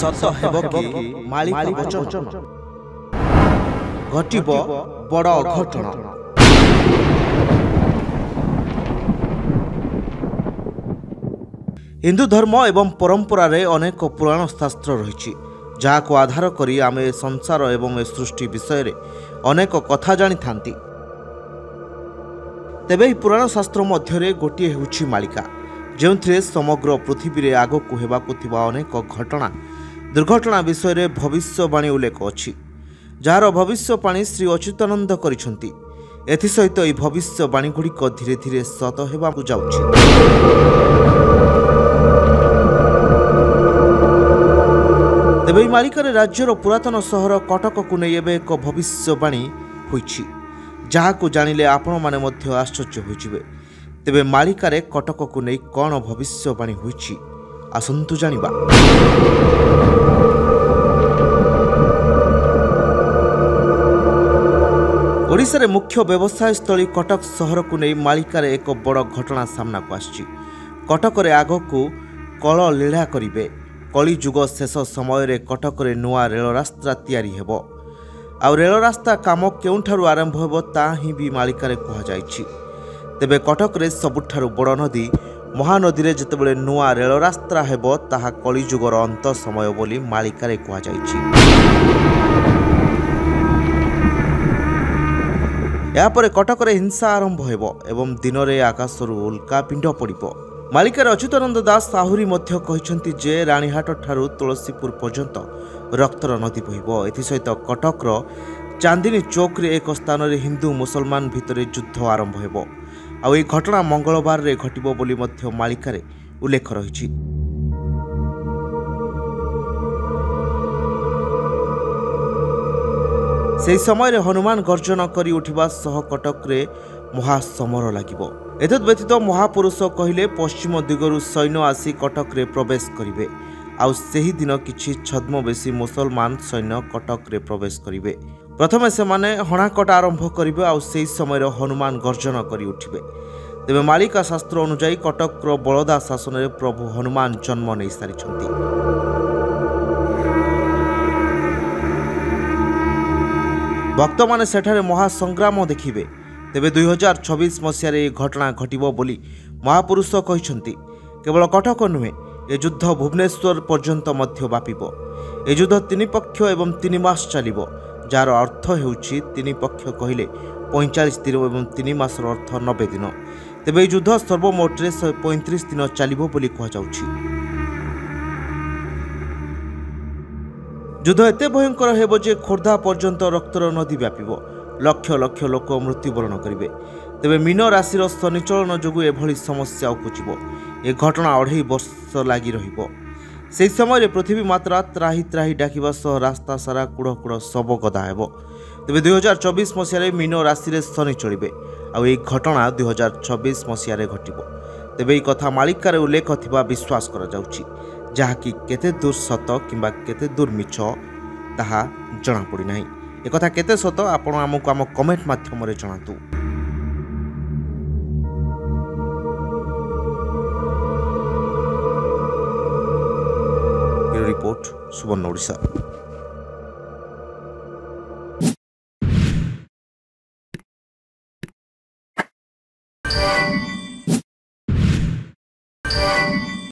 ସତ ହେବ କି? ମାଳିକା ବଚନ ଘଟିବ ବଡ଼ ଅଘଟଣ। ହିନ୍ଦୁ ଧର୍ମ ଏବଂ ପରମ୍ପରାରେ ଅନେକ ପୁରାଣ ଶାସ୍ତ୍ର ରହିଛି ଯାହାକୁ ଆଧାର କରି ଆମେ ଏ ସଂସାର ଏବଂ ଏ ସୃଷ୍ଟି ବିଷୟରେ ଅନେକ କଥା ଜାଣିଥାନ୍ତି। ତେବେ ଏହି ପୁରାଣ ଶାସ୍ତ୍ର ମଧ୍ୟରେ ଗୋଟିଏ ହେଉଛି ମାଳିକା ଯେଉଁଥିରେ ସମଗ୍ର ପୃଥିବୀରେ ଆଗକୁ ହେବାକୁ ଥିବା ଅନେକ ଘଟଣା ଦୁର୍ଘଟଣା ବିଷୟରେ ଭବିଷ୍ୟବାଣୀ ଉଲ୍ଲେଖ ଅଛି। ଯାହାର ଭବିଷ୍ୟବାଣୀ ଶ୍ରୀ ଅଚ୍ୟୁତାନନ୍ଦ କରିଛନ୍ତି। ଏଥିସହିତ ଏହି ଭବିଷ୍ୟବାଣୀଗୁଡ଼ିକ ଧୀରେ ଧୀରେ ସତ ହେବାକୁ ଯାଉଛି। ତେବେ ଏହି ମାଳିକାରେ ରାଜ୍ୟର ପୁରାତନ ସହର କଟକକୁ ନେଇ ଏବେ ଏକ ଭବିଷ୍ୟବାଣୀ ହୋଇଛି। ଯାହାକୁ ଜାଣିଲେ ଆପଣମାନେ ମଧ୍ୟ ଆଶ୍ଚର୍ଯ୍ୟ ହୋଇଯିବେ। ତେବେ ମାଳିକାରେ କଟକକୁ ନେଇ କ'ଣ ଭବିଷ୍ୟବାଣୀ ହୋଇଛି? ଆସନ୍ତୁ ଜାଣିବା। ଓଡ଼ିଶାରେ ମୁଖ୍ୟ ବ୍ୟବସାୟ ସ୍ଥଳୀ କଟକ ସହରକୁ ନେଇ ମାଳିକାରେ ଏକ ବଡ଼ ଘଟଣା ସାମ୍ନାକୁ ଆସିଛି। କଟକରେ ଆଗକୁ କଳ ଲୀଳା କରିବେ। କଳିଯୁଗ ଶେଷ ସମୟରେ କଟକରେ ନୂଆ ରେଳ ରାସ୍ତା ତିଆରି ହେବ। ଆଉ ରେଳ ରାସ୍ତା କାମ କେଉଁଠାରୁ ଆରମ୍ଭ ହେବ ତାହା ହିଁ ବି ମାଳିକାରେ କୁହାଯାଇଛି। ତେବେ କଟକରେ ସବୁଠାରୁ ବଡ଼ ନଦୀ ମହାନଦୀରେ ଯେତେବେଳେ ନୂଆ ରେଳ ରାସ୍ତା ହେବ ତାହା କଳିଯୁଗର ଅନ୍ତ ସମୟ ବୋଲି ମାଳିକାରେ କୁହାଯାଇଛି। ଏହାପରେ କଟକରେ ହିଂସା ଆରମ୍ଭ ହେବ ଏବଂ ଦିନରେ ଆକାଶରୁ ଉଲ୍କା ପିଣ୍ଡ ପଡ଼ିବ। ମାଳିକାରେ ଅଚ୍ୟୁତାନନ୍ଦ ଦାସ ଆହୁରି ମଧ୍ୟ କହିଛନ୍ତି ଯେ ରାଣୀହାଟ ଠାରୁ ତୁଳସୀପୁର ପର୍ଯ୍ୟନ୍ତ ରକ୍ତର ନଦୀ ବହିବ। ଏଥିସହିତ କଟକର ଚାନ୍ଦିନୀ ଚୌକରେ ଏକ ସ୍ଥାନରେ ହିନ୍ଦୁ ମୁସଲମାନ ଭିତରେ ଯୁଦ୍ଧ ଆରମ୍ଭ ହେବ। ଆଉ ଏହି ଘଟଣା ମଙ୍ଗଳବାରରେ ଘଟିବ ବୋଲି ମଧ୍ୟ ମାଳିକାରେ ଉଲ୍ଲେଖ ରହିଛି। ସେହି ସମୟରେ ହନୁମାନ ଗର୍ଜନ କରି ଉଠିବା ସହ କଟକରେ ମହାସମର ଲାଗିବ। ଏତଦବ୍ୟତୀତ ମହାପୁରୁଷ କହିଲେ ପଶ୍ଚିମ ଦିଗରୁ ସୈନ୍ୟ ଆସି କଟକରେ ପ୍ରବେଶ କରିବେ। ଆଉ ସେହି ଦିନ କିଛି ଛଦ୍ମବେଶୀ ମୁସଲମାନ ସୈନ୍ୟ କଟକରେ ପ୍ରବେଶ କରିବେ। ପ୍ରଥମେ ସେମାନେ ହଣାକଟା ଆରମ୍ଭ କରିବେ ଆଉ ସେହି ସମୟରେ ହନୁମାନ ଗର୍ଜନ କରି ଉଠିବେ। ତେବେ ମାଳିକା ଶାସ୍ତ୍ର ଅନୁଯାୟୀ କଟକର ବଳଦା ଶାସନରେ ପ୍ରଭୁ ହନୁମାନ ଜନ୍ମ ନେଇସାରିଛନ୍ତି ଭକ୍ତମାନେ ସେଠାରେ ମହାସଂଗ୍ରାମ ଦେଖିବେ। ତେବେ ଦୁଇହଜାର ଛବିଶ ମସିହାରେ ଏହି ଘଟଣା ଘଟିବ ବୋଲି ମହାପୁରୁଷ କହିଛନ୍ତି। କେବଳ କଟକ ନୁହେଁ ଏ ଯୁଦ୍ଧ ଭୁବନେଶ୍ୱର ପର୍ଯ୍ୟନ୍ତ ମଧ୍ୟ ବ୍ୟାପିବ। ଏ ଯୁଦ୍ଧ ତିନି ପକ୍ଷ ଏବଂ ତିନି ମାସ ଚାଲିବ। ଯାହାର ଅର୍ଥ ହେଉଛି ତିନି ପକ୍ଷ କହିଲେ ପଇଁଚାଳିଶ ଦିନ ଏବଂ ତିନି ମାସର ଅର୍ଥ ନବେ ଦିନ। ତେବେ ଏହି ଯୁଦ୍ଧ ସର୍ବମୋଟରେ ଶହେ ପଇଁତିରିଶ ଦିନ ଚାଲିବ ବୋଲି କୁହାଯାଉଛି। ଯୁଦ୍ଧ ଏତେ ଭୟଙ୍କର ହେବ ଯେ ଖୋର୍ଦ୍ଧା ପର୍ଯ୍ୟନ୍ତ ରକ୍ତର ନଦୀ ବ୍ୟାପିବ। ଲକ୍ଷ ଲକ୍ଷ ଲୋକ ମୃତ୍ୟୁବରଣ କରିବେ। ତେବେ ମୀନ ରାଶିର ଶନିଚଳନ ଯୋଗୁଁ ଏଭଳି ସମସ୍ୟା ଉପୁଜିବ। ଏ ଘଟଣା ଅଢ଼େଇ ବର୍ଷ ଲାଗି ରହିବ। ସେହି ସମୟରେ ପୃଥିବୀ ମାତ୍ରା ତ୍ରାହି ତ୍ରାହି ଡାକିବା ସହ ରାସ୍ତା ସାରା କୁଢ଼ କୁଢ଼ ଶବ ଗଦା ହେବ ତେବେ ଦୁଇହଜାର ଚବିଶ ମସିହାରେ ମୀନ ରାଶିରେ ଶନି ଚଳିବେ ଆଉ ଏହି ଘଟଣା ଦୁଇହଜାର ଛବିଶ ମସିହାରେ ଘଟିବ ତେବେ ଏହି କଥା ମାଳିକାରେ ଉଲ୍ଲେଖ ଥିବା ବିଶ୍ୱାସ କରାଯାଉଛି ଯାହାକି କେତେ ଦୂର ସତ କିମ୍ବା କେତେ ଦୂର ମିଛ ତାହା ଜଣାପଡ଼ିନାହିଁ ଏକଥା କେତେ ସତ ଆପଣ ଆମକୁ ଆମ କମେଣ୍ଟ ମାଧ୍ୟମରେ ଜଣାନ୍ତୁ ব্যুরো রিপোর্ট সুবর্ণ ওড়িশা